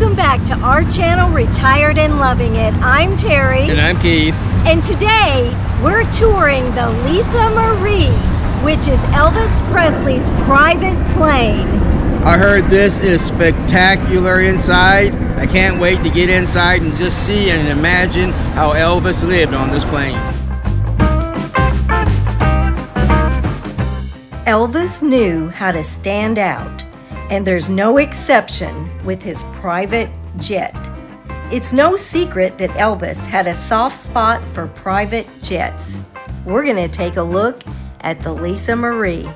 Welcome back to our channel, Retired and Loving It. I'm Terry. And I'm Keith. And today we're touring the Lisa Marie, which is Elvis Presley's private plane. I heard this is spectacular inside. I can't wait to get inside and just see and imagine how Elvis lived on this plane. Elvis knew how to stand out, and there's no exception with his private jet. It's no secret that Elvis had a soft spot for private jets. We're going to take a look at the Lisa Marie.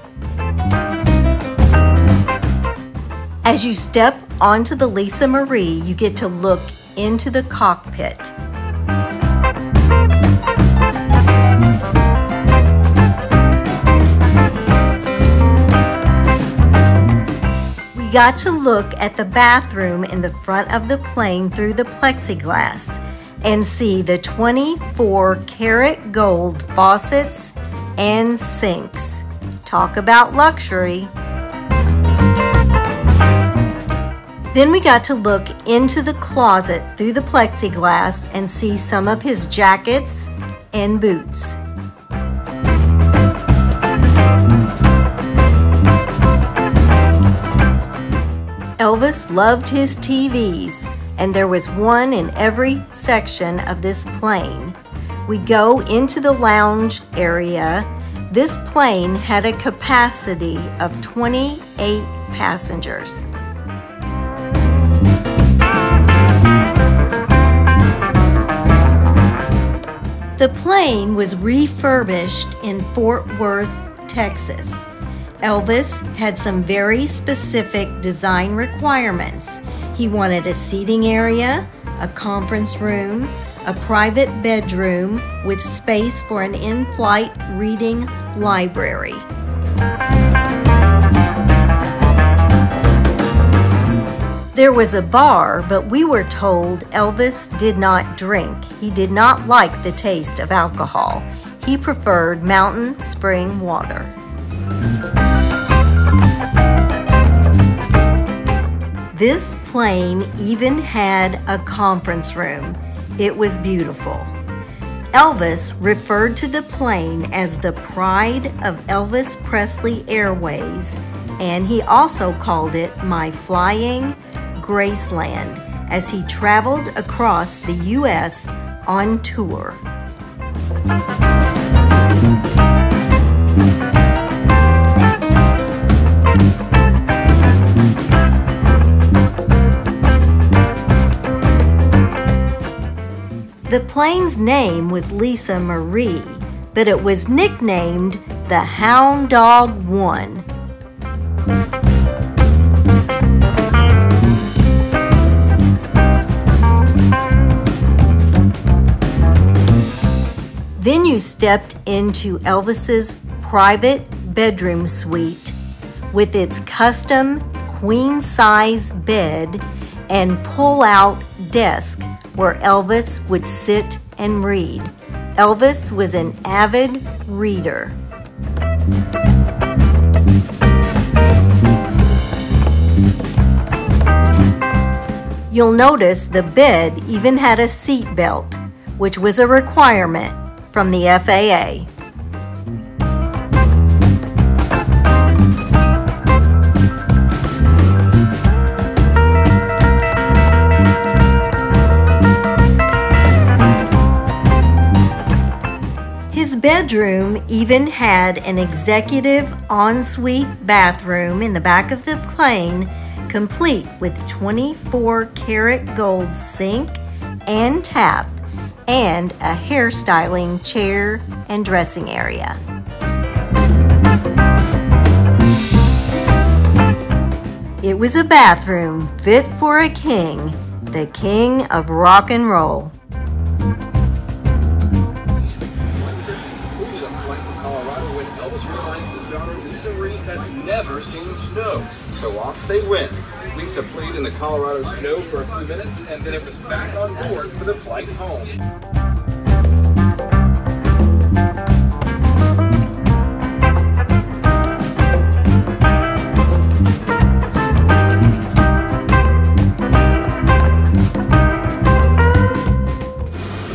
As you step onto the Lisa Marie, you get to look into the cockpit. Got to look at the bathroom in the front of the plane through the plexiglass and see the 24 karat gold faucets and sinks. Talk about luxury. Then we got to look into the closet through the plexiglass and see some of his jackets and boots. Elvis loved his TVs, and there was one in every section of this plane. We go into the lounge area. This plane had a capacity of 28 passengers. The plane was refurbished in Fort Worth, Texas. Elvis had some very specific design requirements. He wanted a seating area, a conference room, a private bedroom with space for an in flight reading library. There was a bar, but we were told Elvis did not drink. He did not like the taste of alcohol. He preferred mountain spring water. This plane even had a conference room. It was beautiful. Elvis referred to the plane as the pride of Elvis Presley Airways, and he also called it My Flying Graceland as he traveled across the U.S. on tour. Plane's name was Lisa Marie, but it was nicknamed the Hound Dog One. Then you stepped into Elvis's private bedroom suite with its custom queen size bed and pull out desk where Elvis would sit and read. Elvis was an avid reader. You'll notice the bed even had a seat belt, which was a requirement from the FAA. His bedroom even had an executive ensuite bathroom in the back of the plane, complete with 24 karat gold sink and tap, and a hairstyling chair and dressing area. It was a bathroom fit for a king, the king of rock and roll. had never seen snow. So off they went. Lisa played in the Colorado snow for a few minutes, and then it was back on board for the flight home.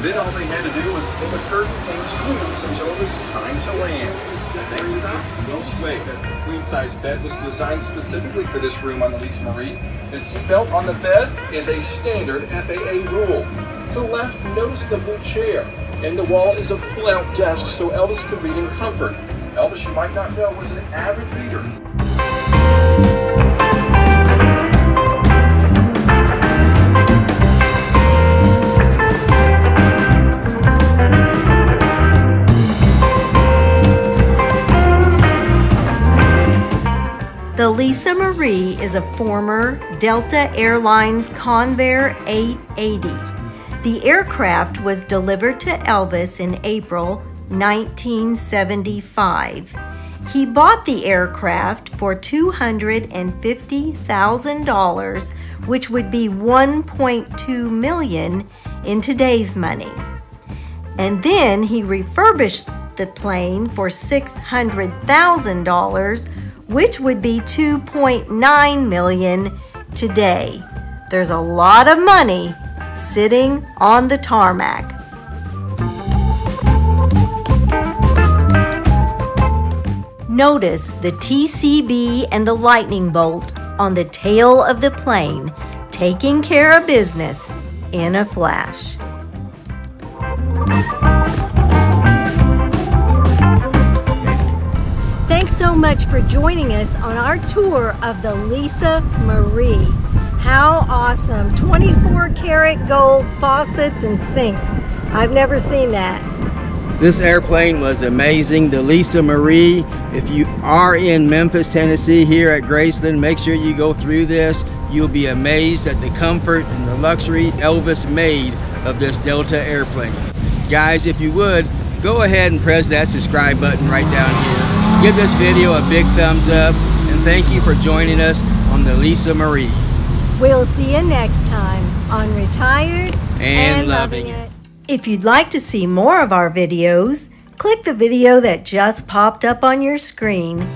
Then all they had to do was pull the curtain and snooze until it was time to land. Next stop, Queensway. The queen-size bed was designed specifically for this room on the Lisa Marie. The seatbelt on the bed is a standard FAA rule. To the left, notice the blue chair. In the wall is a pull-out desk so Elvis could read in comfort. Elvis, you might not know, was an avid reader. Lisa Marie is a former Delta Airlines Convair 880. The aircraft was delivered to Elvis in April 1975. He bought the aircraft for $250,000, which would be 1.2 million in today's money. And then he refurbished the plane for $600,000, which would be 2.9 million today. There's a lot of money sitting on the tarmac. Notice the TCB and the lightning bolt on the tail of the plane, taking care of business in a flash. Thanks so much for joining us on our tour of the Lisa Marie. How awesome! 24 karat gold faucets and sinks. I've never seen that. This airplane was amazing. The Lisa Marie. If you are in Memphis, Tennessee, here at Graceland, make sure you go through this. You'll be amazed at the comfort and the luxury Elvis made of this Delta airplane. Guys, if you would, go ahead and press that subscribe button right down here. Give this video a big thumbs up, and thank you for joining us on the Lisa Marie. We'll see you next time on Retired And Loving It. If you'd like to see more of our videos, click the video that just popped up on your screen